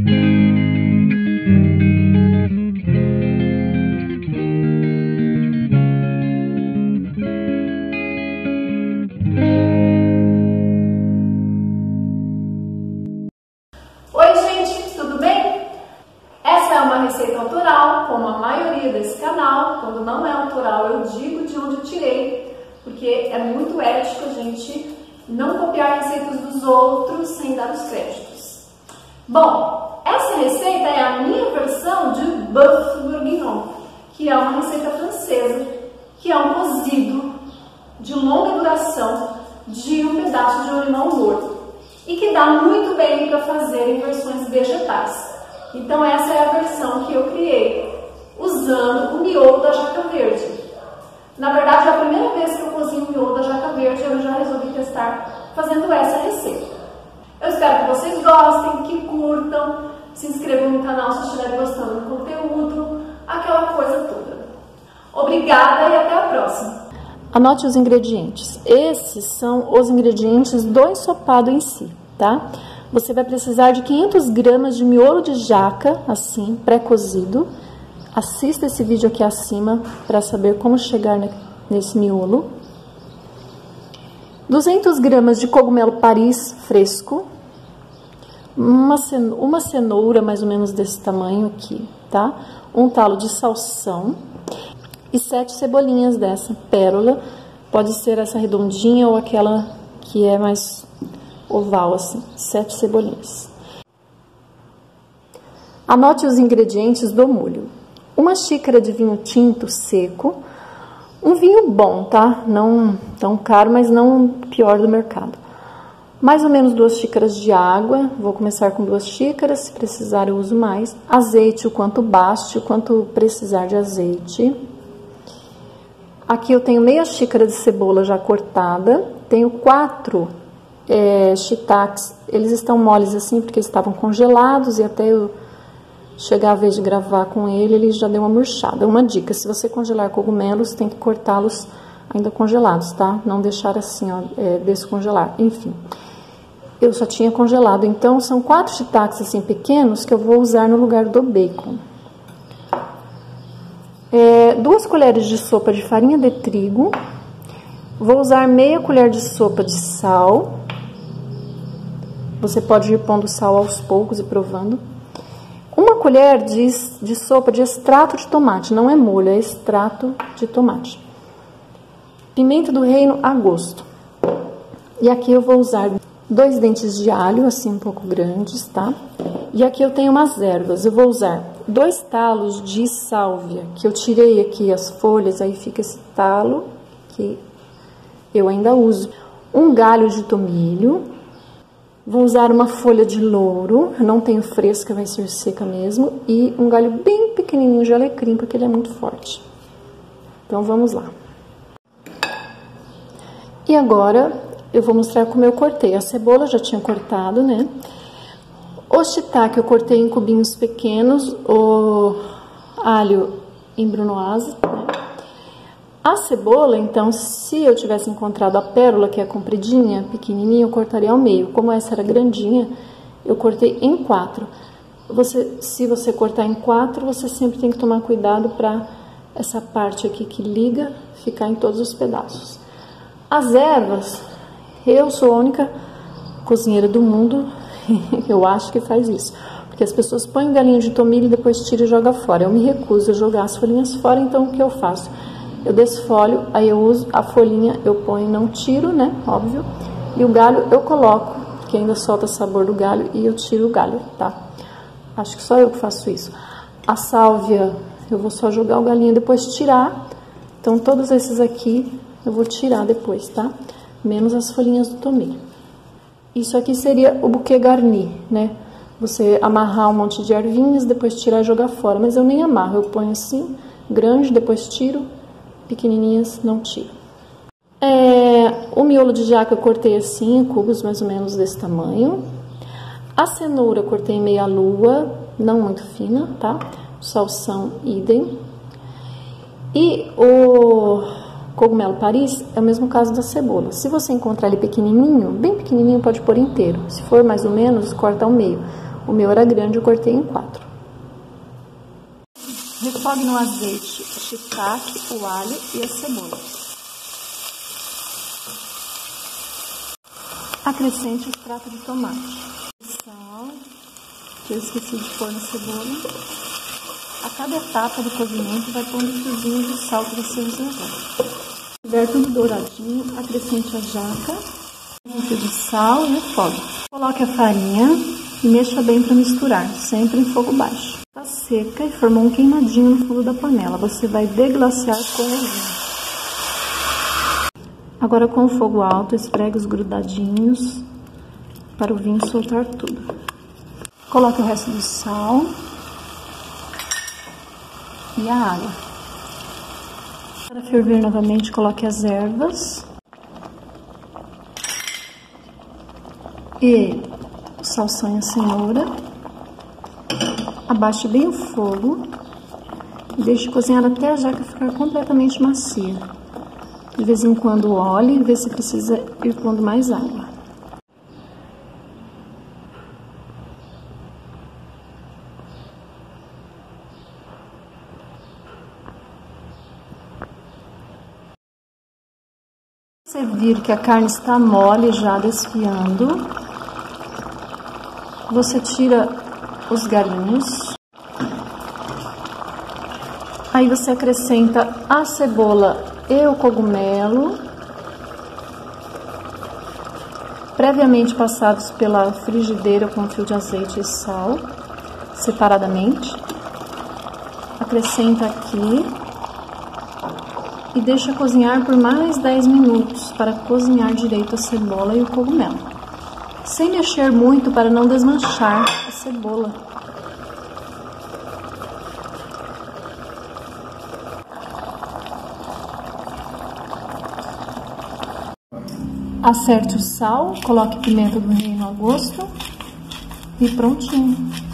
Oi gente, tudo bem? Essa é uma receita autoral, como a maioria desse canal. Quando não é autoral, eu digo de onde eu tirei, porque é muito ético a gente não copiar receitas dos outros sem dar os créditos. Bom, essa receita é a minha versão de bœuf bourguignon, que é uma receita francesa, que é um cozido de longa duração de um pedaço de um limão morto e que dá muito bem para fazer em versões vegetais. Então essa é a versão que eu criei, usando o miolo da jaca verde. Na verdade, é a primeira vez que eu cozinho o miolo da jaca verde, eu já resolvi testar fazendo essa receita. Eu espero que vocês gostem, que curtam, se inscrevam no canal se estiverem gostando do conteúdo, aquela coisa toda. Obrigada e até a próxima! Anote os ingredientes. Esses são os ingredientes do ensopado em si, tá? Você vai precisar de 500 gramas de miolo de jaca, assim, pré-cozido. Assista esse vídeo aqui acima para saber como chegar nesse miolo. 200 gramas de cogumelo Paris fresco. Uma, uma cenoura mais ou menos desse tamanho aqui, tá? Um talo de salsão e sete cebolinhas dessa pérola. Pode ser essa redondinha ou aquela que é mais oval, assim. Sete cebolinhas. Anote os ingredientes do molho. Uma xícara de vinho tinto seco. Um vinho bom, tá? Não tão caro, mas não pior do mercado. Mais ou menos duas xícaras de água. Vou começar com duas xícaras. Se precisar, eu uso mais. Azeite, o quanto baste, o quanto precisar de azeite Aqui eu tenho meia xícara de cebola já cortada, tenho quatro é, shiitakes, eles estão moles assim porque eles estavam congelados e até eu chegar a vez de gravar com ele, ele já deu uma murchada. Uma dica, se você congelar cogumelos, tem que cortá-los ainda congelados, tá? Não deixar assim, ó, é, descongelar. Enfim, eu só tinha congelado, então são quatro shiitakes assim pequenos que eu vou usar no lugar do bacon. É, duas colheres de sopa de farinha de trigo. Vou usar meia colher de sopa de sal. Você pode ir pondo sal aos poucos e provando. Uma colher de, de sopa de extrato de tomate, não é molho, é extrato de tomate. Pimenta do reino a gosto. E aqui eu vou usar dois dentes de alho, assim um pouco grandes, tá? E aqui eu tenho umas ervas. Eu vou usar dois talos de sálvia, que eu tirei aqui as folhas, aí fica esse talo que eu ainda uso. Um galho de tomilho. Vou usar uma folha de louro, não tenho fresca, vai ser seca mesmo. E um galho bem pequenininho de alecrim, porque ele é muito forte. Então, vamos lá. E agora, eu vou mostrar como eu cortei. A cebola já tinha cortado, né? O shiitake eu cortei em cubinhos pequenos, o alho em brunoise. Né? A cebola, então, se eu tivesse encontrado a pérola, que é compridinha, pequenininha, eu cortaria ao meio. Como essa era grandinha, eu cortei em quatro. Você, se você cortar em quatro, você sempre tem que tomar cuidado para essa parte aqui que liga ficar em todos os pedaços. As ervas, eu sou a única cozinheira do mundo eu acho que faz isso. Porque as pessoas põem galinha de tomilho e depois tiram e jogam fora. Eu me recuso a jogar as folhinhas fora, então o que eu faço? Eu desfolho, aí eu uso a folhinha, eu ponho, não tiro, né? Óbvio. E o galho eu coloco, que ainda solta sabor do galho, e eu tiro o galho, tá? Acho que só eu que faço isso. A sálvia, eu vou só jogar o galinho depois tirar. Então, todos esses aqui eu vou tirar depois, tá? Menos as folhinhas do tomilho. Isso aqui seria o buquê garni, né? Você amarrar um monte de ervinhas, depois tirar e jogar fora. Mas eu nem amarro, eu ponho assim, grande, depois tiro, pequenininhas não tiro. É, o miolo de jaca eu cortei assim, cubos mais ou menos desse tamanho. A cenoura eu cortei em meia lua, não muito fina, tá? Salsão idem. E o Cogumelo Paris é o mesmo caso da cebola. Se você encontrar ele pequenininho, bem pequenininho, pode pôr inteiro. Se for mais ou menos, corta ao meio. O meu era grande, eu cortei em quatro. Refogue no azeite o shiitake, o alho e a cebola. Acrescente o extrato de tomate. Sal, que eu esqueci de pôr na cebola. A cada etapa do cozimento vai pondo um fiozinho de sal que você. Se tiver tudo douradinho, acrescente a jaca, um fio de sal e refogue. Coloque a farinha e mexa bem para misturar, sempre em fogo baixo. Está seca e formou um queimadinho no fundo da panela. Você vai deglaciar com o vinho. Agora com o fogo alto, esfregue os grudadinhos para o vinho soltar tudo. Coloque o resto do sal e a água. Para ferver novamente, coloque as ervas e salsanha e cenoura. Abaixe bem o fogo e deixe cozinhar até a jaca ficar completamente macia. De vez em quando olhe e vê se precisa ir pondo mais água. Você vir que a carne está mole, já desfiando, você tira os galinhos. Aí você acrescenta a cebola e o cogumelo, previamente passados pela frigideira com fio de azeite e sal, separadamente. Acrescenta aqui e deixa cozinhar por mais 10 minutos para cozinhar direito a cebola e o cogumelo, sem mexer muito para não desmanchar a cebola. Acerte o sal, coloque pimenta do reino a gosto e prontinho.